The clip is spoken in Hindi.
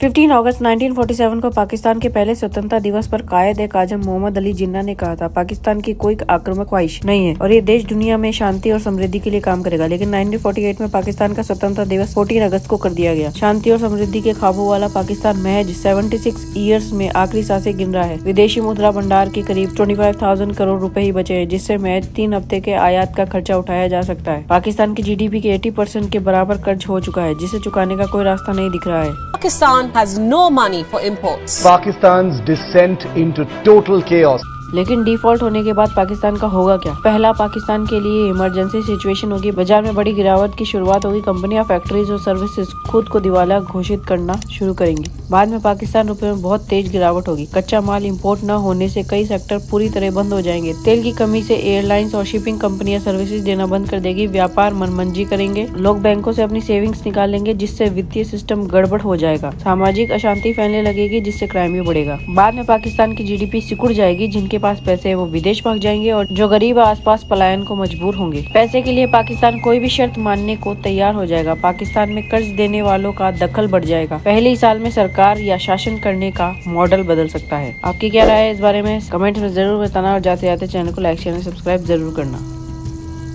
15 अगस्त 1947 को पाकिस्तान के पहले स्वतंत्रता दिवस पर कायद एक आज़म मोहम्मद अली जिन्ना ने कहा था, पाकिस्तान की कोई आक्रमक ख्वाहिश नहीं है और ये देश दुनिया में शांति और समृद्धि के लिए काम करेगा। लेकिन 1948 में पाकिस्तान का स्वतंत्रता दिवस 14 अगस्त को कर दिया गया। शांति और समृद्धि के खाबों वाला पाकिस्तान महज 76 ईयर्स में आखिरी साँसें गिन रहा है। विदेशी मुद्रा भंडार के करीब ट्वेंटी करोड़ रूपए ही बचे हैं, जिससे महज तीन हफ़्ते के आयात का खर्चा उठाया जा सकता है। पाकिस्तान की जीडीपी के एटी के बराबर कर्ज हो चुका है, जिसे चुकाने का कोई रास्ता नहीं दिख रहा है। Pakistan has no money for imports. Pakistan's descent into total chaos. लेकिन डिफ़ॉल्ट होने के बाद पाकिस्तान का होगा क्या? पहला, पाकिस्तान के लिए इमरजेंसी सिचुएशन होगी। बाज़ार में बड़ी गिरावट की शुरुआत होगी। कंपनियाँ, फैक्ट्रीज और सर्विसेज़ खुद को दिवाला घोषित करना शुरू करेंगी। बाद में पाकिस्तान रुपए में बहुत तेज गिरावट होगी। कच्चा माल इम्पोर्ट न होने से कई सेक्टर पूरी तरह बंद हो जाएँगे। तेल की कमी से एयरलाइंस और शिपिंग कंपनियाँ सर्विसेज़ देना बंद कर देगी। व्यापार मनमंजी करेंगे। लोग बैंकों से अपनी सेविंग्स निकालेंगे, जिससे वित्तीय सिस्टम गड़बड़ हो जाएगा। सामाजिक अशांति फैलने लगेगी, जिससे क्राइम भी बढ़ेगा। बाद में पाकिस्तान की जीडीपी सिकुड़ जाएगी, जिनके पास पैसे है, वो विदेश भाग जाएँगे और जो गरीब आसपास पलायन को मजबूर होंगे। पैसे के लिए पाकिस्तान कोई भी शर्त मानने को तैयार हो जाएगा। पाकिस्तान में कर्ज देने वालों का दखल बढ़ जाएगा। पहले ही साल में सरकार या शासन करने का मॉडल बदल सकता है। आपकी क्या राय है इस बारे में? कमेंट में ज़रूर बताना और जाते जाते चैनल को लाइक, शेयर सब्सक्राइब ज़रूर करना।